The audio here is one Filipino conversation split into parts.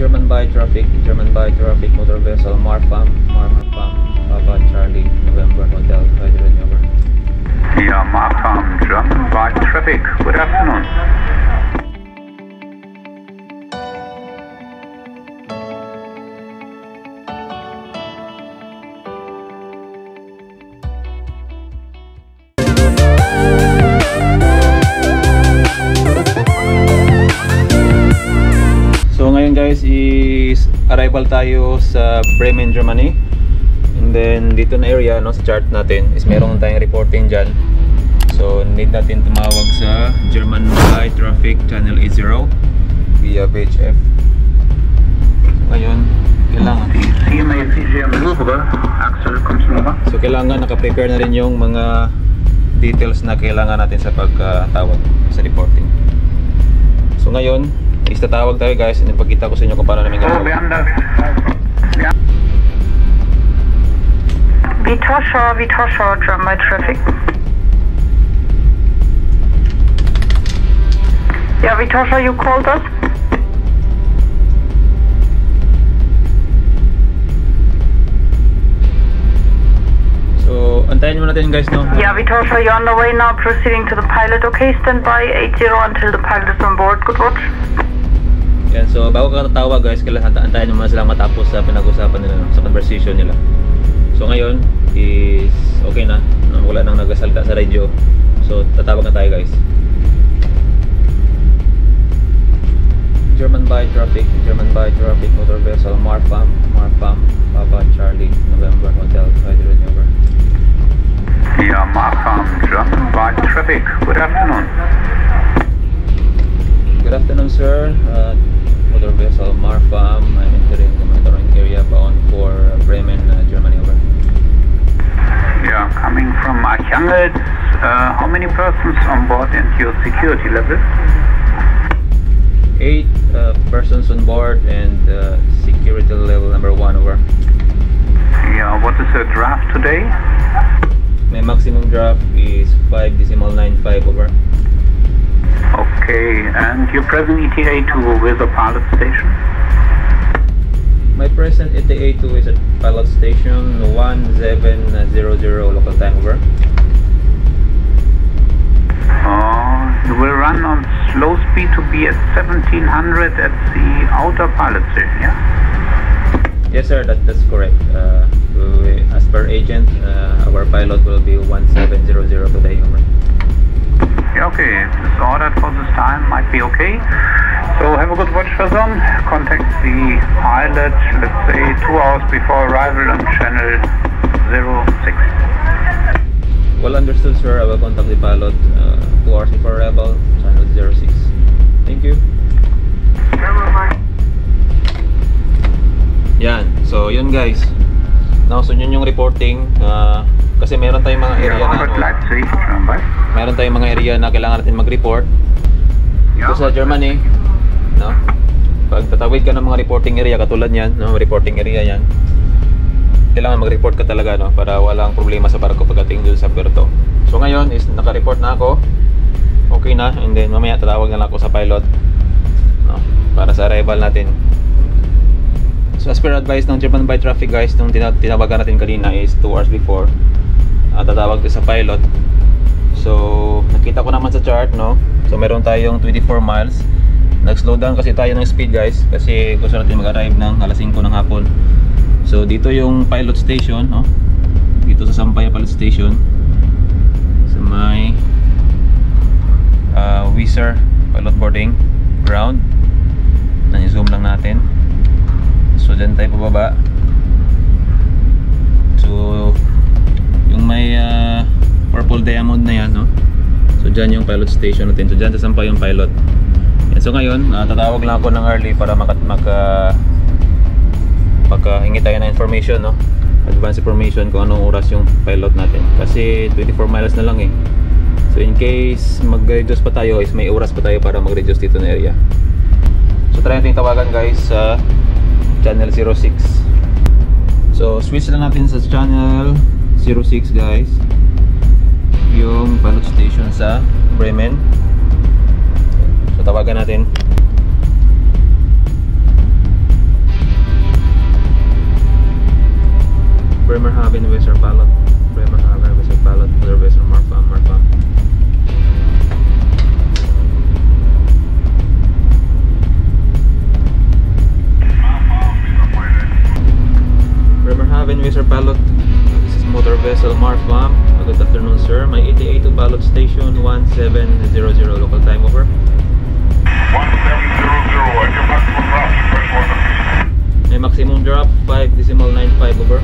German by traffic, German by traffic, motor vessel, Marfam, Marfam, Papa Charlie, November Hotel, Hydrogen over. Yeah, Markham, German by traffic. Good afternoon. Guys is arrival tayo sa Bremen, Germany. And then dito na area no sa chart natin is meron tayong reporting diyan. So need natin tumawag sa German by Traffic Channel 80 via VHF. Ngayon kailangan? So kailangan naka-prepare na rin yung mga details na kailangan natin sa pagkatawag sa reporting. So ngayon, is tatawag tayo guys and ko sa inyo kung paano namin So, wir gagawin. haben das. Ja. Vitosha, Vitosha, German by traffic. Yeah, Vitosha, you called us? So, antayin muna natin guys no. Yeah, Vitosha, you're on the way now, proceeding to the pilot. Okay, stand by 80 until the pilot is on board. Good watch. Yan, so bago ka tatawag guys, kailangan anta- antayin mo muna silang matapos sa pinag-usapan nila, sa conversation nila. So ngayon is okay na, wala nang nagasalta sa radio. So tatawag na tayo guys. German by traffic, German by traffic, motor vessel, Marfam, Marfam, Papa Charlie, November Hotel, Hydrogen over. Yeah, Markham, German by traffic. Good afternoon. And your security level? eight uh, persons on board and uh, security level number one over. Yeah, what is the draft today? My maximum draft is 5 decimal 95 over. Okay, and your present ETA to Weather Pilot Station? My present ETA 2 is at pilot station 1700 local time over. Uh, you will run on slow speed to be at 1700 at the outer pilot station, yeah? Yes sir, that, that's correct. Uh, we- as per agent, uh, our pilot will be 1700 today over. Yeah, okay. This ordered for this time might be okay. So have a good watch for them. Contact the pilot, let's say two hours before arrival on channel 06. Well understood sir, I will contact the pilot uh, 2 hours before arrival, channel 06. Thank you. Yan. So, yun guys. So yun yung reporting. ah, kasi meron tayong mga area na ano, meron tayong mga area na kailangan natin mag-report. Dito sa Germany, no? Pag tatawid ka ng mga reporting area katulad niyan, no, reporting area 'yan. Kailangan mag-report ka talaga no para walang problema sa barko pagdating doon sa Puerto. So ngayon is naka-report na ako. Okay na and then mamaya tatawag na ako sa pilot no para sa arrival natin. So as per advice ng German by traffic guys, nung tina- tinawagan natin kanina is 2 hours before. ah, tatawag din sa pilot. So, nakita ko naman sa chart, no? So, meron tayong 24 miles. Nag-slow down kasi tayo ng speed, guys. Kasi gusto natin mag-arrive ng alas 5 ng hapon. So, dito yung pilot station, no? Dito sa Sampaya Pilot Station. Sa may uh, Wizard Pilot Boarding Ground. Nani-zoom lang natin. So, dyan tayo pababa. So, yung may ah, purple diamond na yan, no? So, dyan yung pilot station natin. So, dyan sasampa yung pilot. Yan. So, ngayon, ah, tatawag lang ako ng early para maka, maka makahingi tayo ng information, no? Advance information kung anong oras yung pilot natin. Kasi 24 miles na lang eh. So, in case mag-reduce pa tayo, is may oras pa tayo para mag-reduce dito na area. So, try natin tawagan guys sa channel 06. So, switch lang natin sa channel 06 guys. Yung pilot station sa Bremen. So, tawagan natin. My ETA to Balot Station 1700 local time over. 1700 at your maximum route, freshwater. My maximum drop 5 decimal 95 over.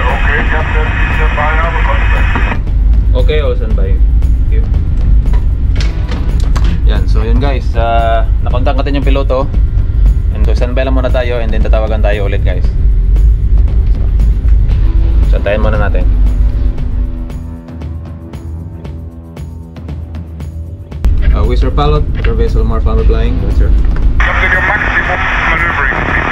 Okay, Captain, stand by now for contact. Okay, I'll stand by. Thank you. Yan, so yun guys, uh, nakontak natin yung piloto. And so, standby lang muna tayo and then tatawagan tayo ulit guys. So, santayin muna natin. Uh, Wizard Pilot, motor vessel Mark Farmer flying. Good sir. Captain, your maximum maneuvering speed.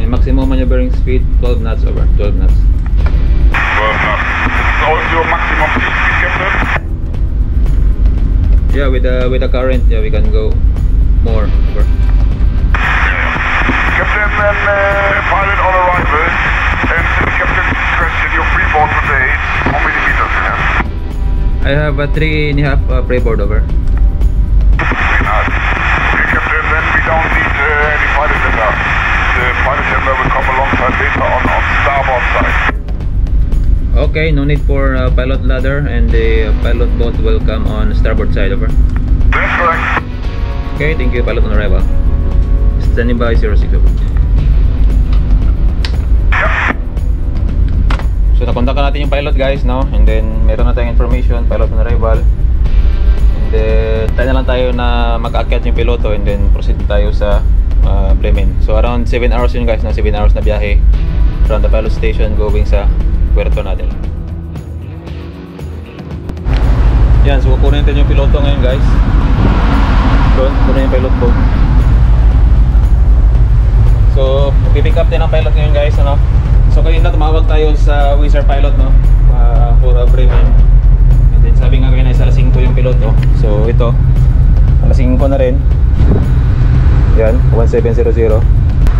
May maximum maneuvering speed 12 knots over, 12 knots. 12 knots. This is also your maximum speed, Captain. Yeah, with the with the current, yeah, we can go more over. Captain and uh, pilot on arrival. And uh, Captain, question, your freeboard today, how many meters you have? I have a three and a half uh, pre-board over. Very nice. Okay, Captain, then we don't need uh, any pilot. The pilot will come alongside later on on starboard side. Okay, no need for uh, pilot ladder and the uh, pilot boat will come on starboard side over. That's correct. Okay, thank you pilot on arrival. Standing by 06 over. So nakontakan natin yung pilot guys, no? And then meron na tayong information, pilot on arrival. And then tayo na lang tayo na mag-aakyat yung piloto and then proceed tayo sa uh, Bremen. So around 7 hours yun guys, no? 7 hours na biyahe from the pilot station going sa puerto natin. Yan, so kukunin natin yung piloto ngayon guys. Doon, kunin yung pilot boat. So, pipick up din ang pilot ngayon guys, ano? So, kayo na tumawag tayo sa Wizard Pilot, no? Uh, for a Bremen. And then sabi nga kayo isa alas 5 yung piloto. So, ito. Alas 5 na rin. Yan, 1700.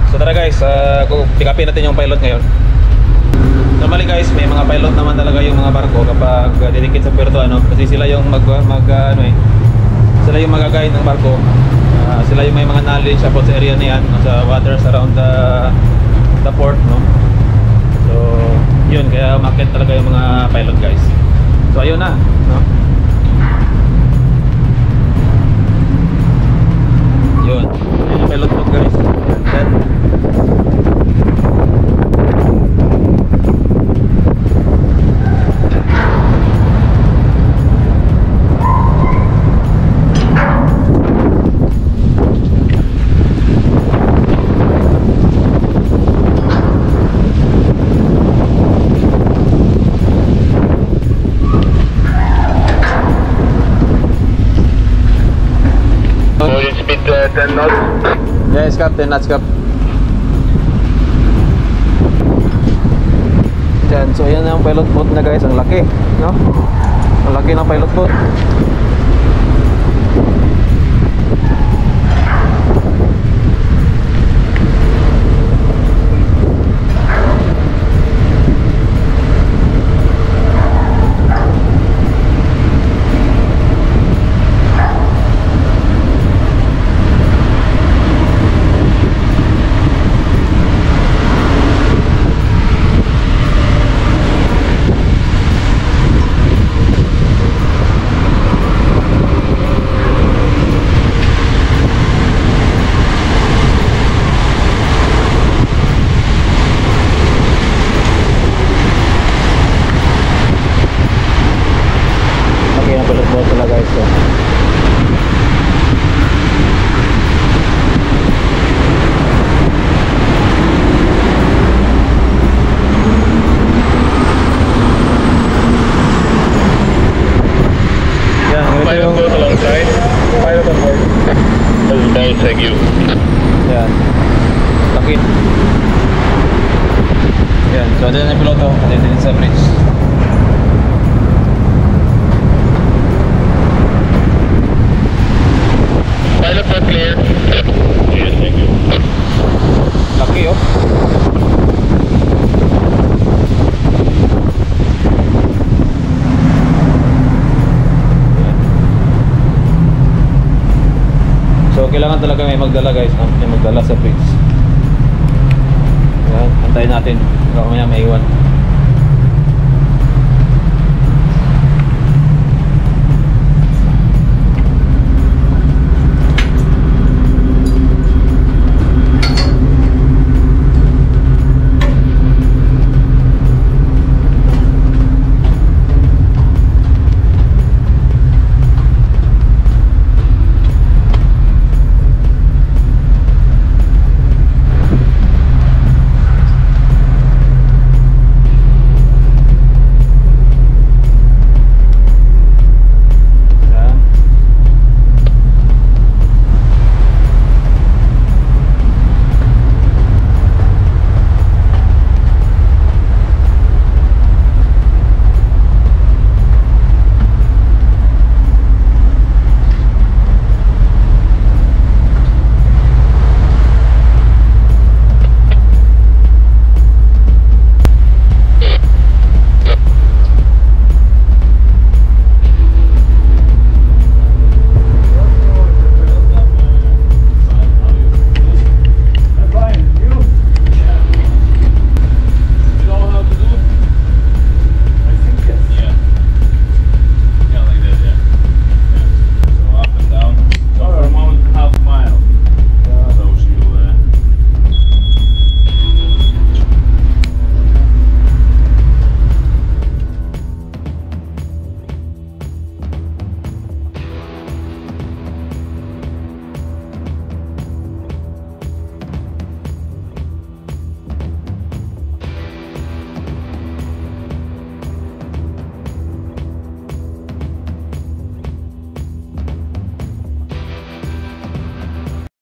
So, tara guys, uh, pick upin natin yung pilot ngayon. Normally guys, may mga pilot naman talaga yung mga barko kapag uh, didikit sa puerto ano kasi sila yung mag, mag uh, ano eh sila yung mag-guide ng barko. Ah, sila yung may mga knowledge about sa area na yan, no, sa waters around the the port, no. So, yun kaya umakyat talaga yung mga pilot guys. So, ayun na, no. Yun. Yung pilot guys. Then, Moving speed uh, 10 knots. Yes, Captain. That's Cap. Yan, so yan ang pilot boat na guys, ang laki, no? Ang laki ng pilot boat. Laki ng pilot boat pala guys. So. Yan, ganito yung... alongside. Pilot on board. Nice, thank you. Yan. Laki. Yan, so andyan na yung piloto. Andyan din sa bridge. Pilot for clear. Yes, thank you. Laki oh. So kailangan talaga may magdala guys, no? May magdala sa bridge. Yan, antayin natin. Baka mamaya may iwan.